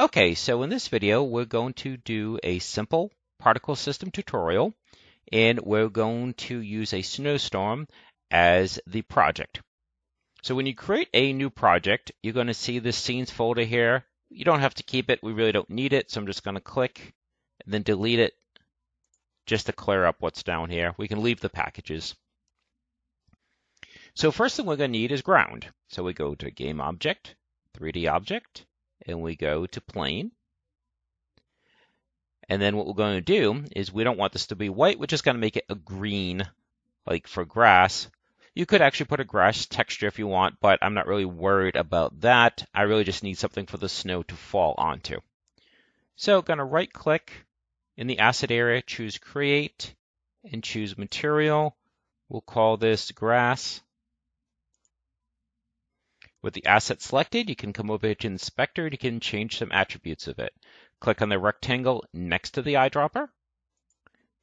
Okay, so in this video, we're going to do a simple particle system tutorial, and we're going to use a snowstorm as the project. So when you create a new project, you're going to see this scenes folder here. You don't have to keep it. We really don't need it. So I'm just going to click and then delete it just to clear up what's down here. We can leave the packages. So first thing we're going to need is ground. So we go to game object, 3D object, and we go to plane. And then what we're going to do is we don't want this to be white. We're just going to make it a green, like for grass. You could actually put a grass texture if you want, but I'm not really worried about that. I really just need something for the snow to fall onto. So going to right click in the asset area, choose create and choose material. We'll call this grass. With the asset selected, you can come over to Inspector and you can change some attributes of it. Click on the rectangle next to the eyedropper.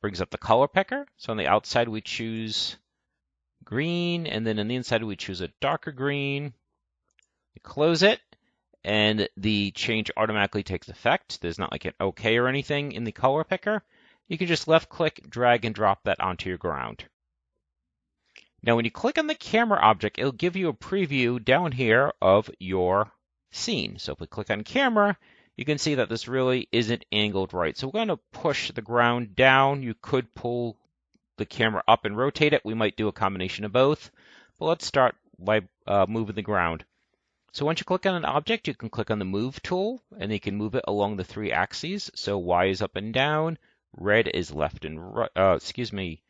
Brings up the color picker. So on the outside, we choose green, and then on the inside, we choose a darker green. We close it, and the change automatically takes effect. There's not like an OK or anything in the color picker. You can just left click, drag, and drop that onto your ground. Now, when you click on the camera object, it'll give you a preview down here of your scene. So if we click on camera, you can see that this really isn't angled right. So we're going to push the ground down. You could pull the camera up and rotate it. We might do a combination of both. But let's start by uh, moving the ground. So once you click on an object, you can click on the Move tool, and you can move it along the three axes. So Y is up and down, red is left and right, uh, excuse me,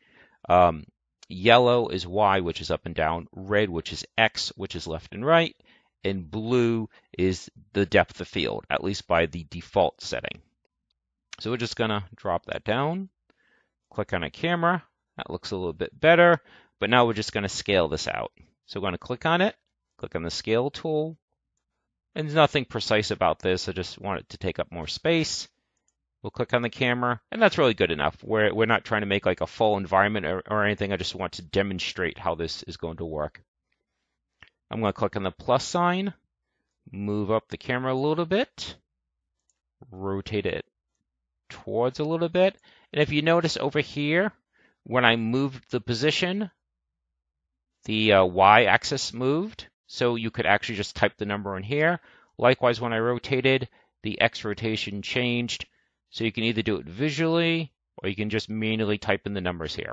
um, Yellow is Y, which is up and down. Red, which is X, which is left and right. And blue is the depth of field, at least by the default setting. So we're just going to drop that down. Click on a camera. That looks a little bit better. But now we're just going to scale this out. So we're going to click on it. Click on the scale tool. And there's nothing precise about this. I just want it to take up more space. We'll click on the camera, and that's really good enough. We're, we're not trying to make like a full environment or, or anything. I just want to demonstrate how this is going to work. I'm going to click on the plus sign, move up the camera a little bit, rotate it towards a little bit. And if you notice over here, when I moved the position, the uh, y-axis moved. So you could actually just type the number in here. Likewise, when I rotated, the x rotation changed. So you can either do it visually or you can just manually type in the numbers here.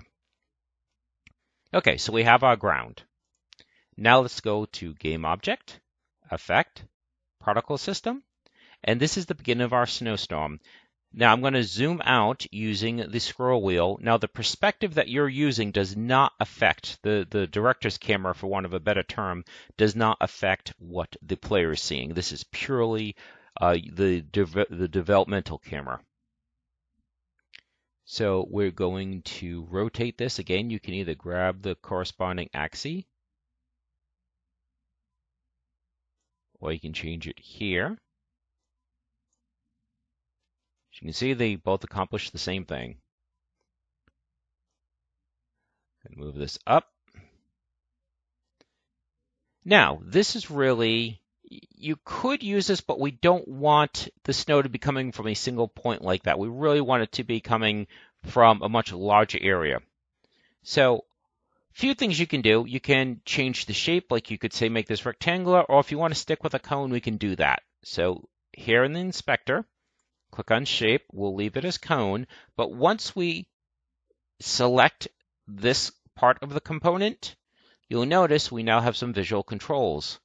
Okay, so we have our ground. Now let's go to Game Object, Effect, Particle System, and this is the beginning of our snowstorm. Now I'm going to zoom out using the scroll wheel. Now the perspective that you're using does not affect, the, the director's camera for want of a better term, does not affect what the player is seeing. This is purely uh, the, de the developmental camera. So we're going to rotate this. Again, you can either grab the corresponding axis or you can change it here. As you can see, they both accomplish the same thing. And move this up. Now, this is really you could use this, but we don't want the snow to be coming from a single point like that. We really want it to be coming from a much larger area. So a few things you can do. You can change the shape, like you could say make this rectangular, or if you want to stick with a cone, we can do that. So here in the inspector, click on shape, we'll leave it as cone, but once we select this part of the component, you'll notice we now have some visual controls.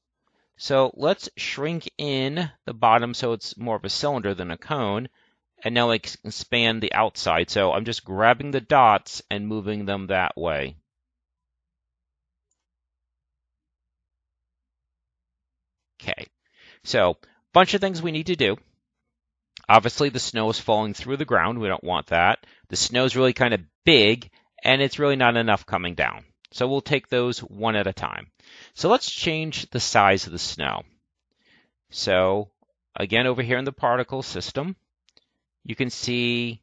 So let's shrink in the bottom so it's more of a cylinder than a cone. And now I expand the outside. So I'm just grabbing the dots and moving them that way. Okay, so bunch of things we need to do. Obviously, the snow is falling through the ground. We don't want that. The snow is really kind of big, and it's really not enough coming down. So we'll take those one at a time. So let's change the size of the snow. So again, over here in the particle system, you can see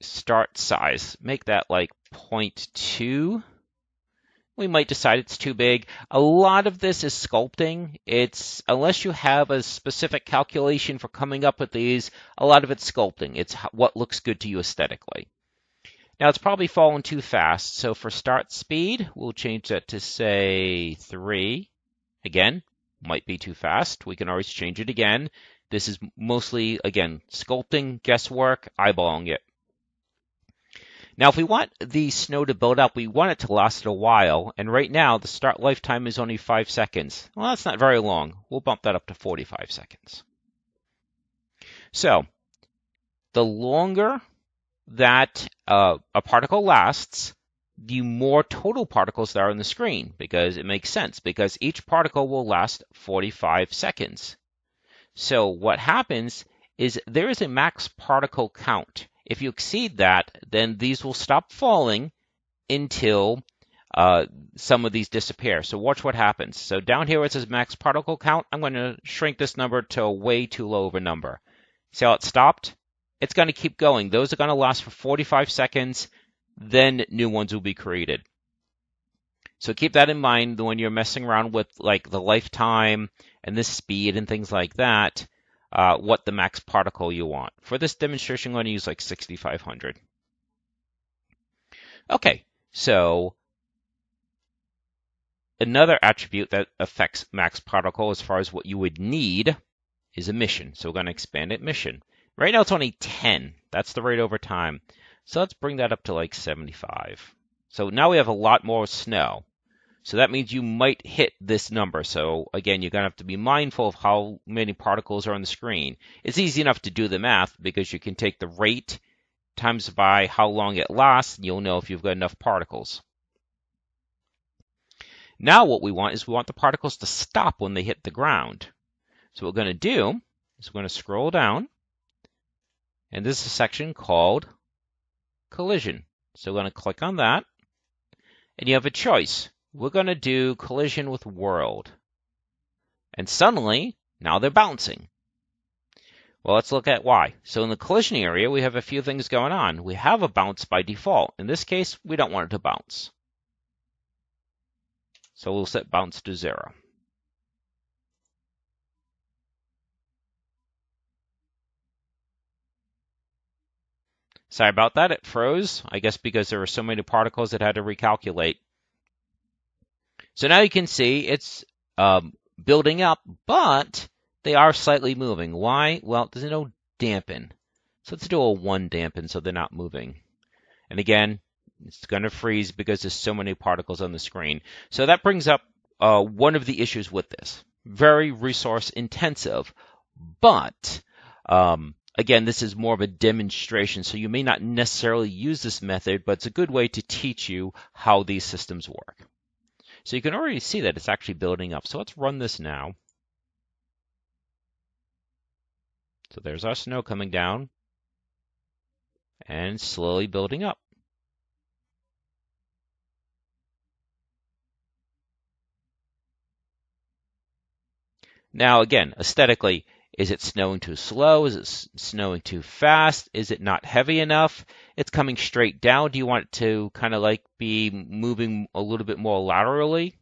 start size. Make that like 0.2. we might decide it's too big. A lot of this is sculpting. It's unless you have a specific calculation for coming up with these, a lot of it's sculpting. It's what looks good to you aesthetically. Now it's probably fallen too fast. So for start speed, we'll change that to say three. Again, might be too fast. We can always change it again. This is mostly, again, sculpting, guesswork, eyeballing it. Now, if we want the snow to build up, we want it to last a while. And right now, the start lifetime is only 5 seconds. Well, that's not very long. We'll bump that up to 45 seconds. So, the longer that uh, a particle lasts, the more total particles there are on the screen because it makes sense because each particle will last 45 seconds. So what happens is there is a max particle count. If you exceed that, then these will stop falling until uh, some of these disappear. So watch what happens. So down here it says max particle count. I'm going to shrink this number to a way too low of a number. See how it stopped? It's going to keep going. Those are going to last for 45 seconds. Then new ones will be created. So keep that in mind when you're messing around with like the lifetime and the speed and things like that uh, what the max particle you want. For this demonstration, I'm going to use like 6500. Okay, so another attribute that affects max particle as far as what you would need is emission. So we're going to expand emission. Right now it's only 10. That's the rate over time. So let's bring that up to like 75. So now we have a lot more snow. So that means you might hit this number. So again, you're going to have to be mindful of how many particles are on the screen. It's easy enough to do the math because you can take the rate times by how long it lasts, and you'll know if you've got enough particles. Now what we want is we want the particles to stop when they hit the ground. So what we're going to do is we're going to scroll down, and this is a section called collision. So we're going to click on that, and you have a choice we're going to do collision with world. And suddenly, now they're bouncing. Well, let's look at why. So in the collision area, we have a few things going on. We have a bounce by default. In this case, we don't want it to bounce. So we'll set bounce to zero. Sorry about that, it froze. I guess because there were so many particles it had to recalculate. So now you can see it's um, building up, but they are slightly moving. Why? Well, there's no dampen. So let's do a one dampen so they're not moving. And again, it's going to freeze because there's so many particles on the screen. So that brings up uh, one of the issues with this. Very resource intensive, but um, again, this is more of a demonstration, so you may not necessarily use this method, but it's a good way to teach you how these systems work. So you can already see that it's actually building up. So let's run this now. So there's our snow coming down and slowly building up. Now, again, aesthetically, is it snowing too slow? Is it snowing too fast? Is it not heavy enough? It's coming straight down. Do you want it to kind of like be moving a little bit more laterally?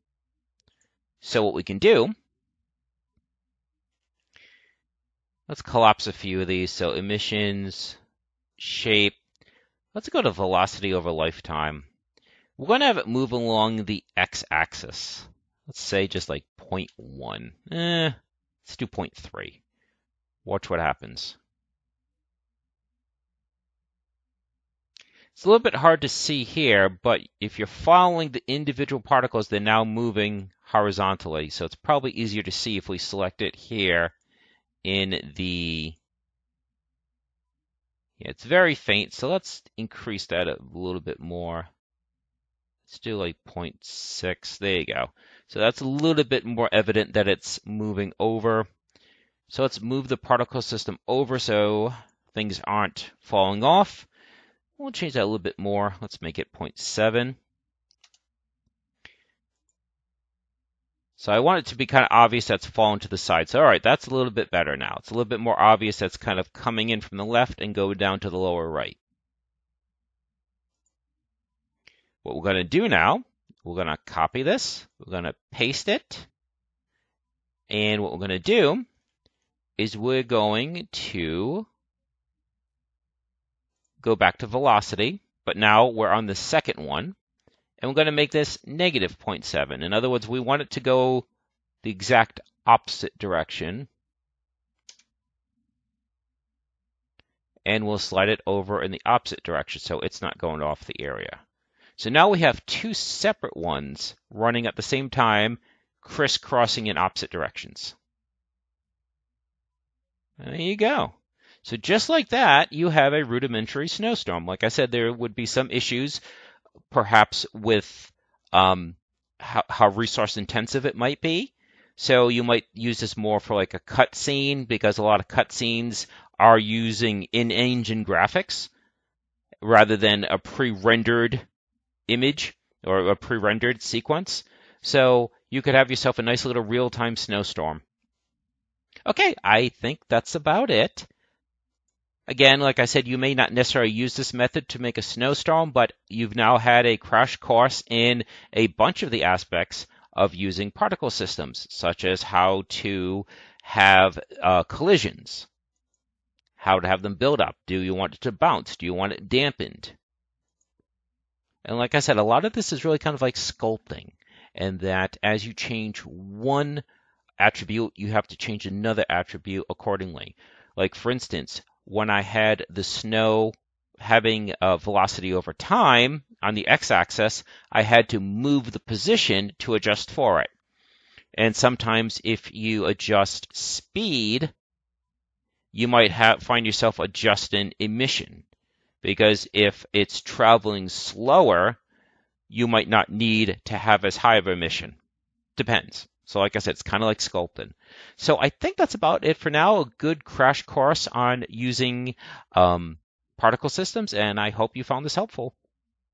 So what we can do, let's collapse a few of these. So emissions, shape. Let's go to velocity over lifetime. We're going to have it move along the x-axis. Let's say just like 0.1. Eh, let's do 0.3. Watch what happens. It's a little bit hard to see here, but if you're following the individual particles, they're now moving horizontally. So it's probably easier to see if we select it here in the yeah, it's very faint, so let's increase that a little bit more. Let's do like 0.6. There you go. So that's a little bit more evident that it's moving over. So let's move the particle system over so things aren't falling off. We'll change that a little bit more. Let's make it 0.7. So I want it to be kind of obvious that's fallen to the side. So all right, that's a little bit better now. It's a little bit more obvious that's kind of coming in from the left and go down to the lower right. What we're going to do now, we're going to copy this, we're going to paste it, and what we're going to do is we're going to go back to velocity, but now we're on the second one, and we're going to make this negative 0.7. In other words, we want it to go the exact opposite direction. And we'll slide it over in the opposite direction so it's not going off the area. So now we have two separate ones running at the same time, crisscrossing in opposite directions. There you go. So just like that, you have a rudimentary snowstorm. Like I said, there would be some issues, perhaps with um, how, how resource intensive it might be. So you might use this more for like a cutscene because a lot of cutscenes are using in-engine graphics rather than a pre-rendered image or a pre-rendered sequence. So you could have yourself a nice little real-time snowstorm. Okay, I think that's about it. Again, like I said, you may not necessarily use this method to make a snowstorm, but you've now had a crash course in a bunch of the aspects of using particle systems, such as how to have uh, collisions, how to have them build up. Do you want it to bounce? Do you want it dampened? And like I said, a lot of this is really kind of like sculpting, and that as you change one attribute, you have to change another attribute accordingly. Like, for instance, when I had the snow having a velocity over time on the x-axis, I had to move the position to adjust for it. And sometimes if you adjust speed, you might have, find yourself adjusting emission. Because if it's traveling slower, you might not need to have as high of emission. Depends. So like I said, it's kind of like sculpting. So I think that's about it for now. A good crash course on using um, particle systems, and I hope you found this helpful.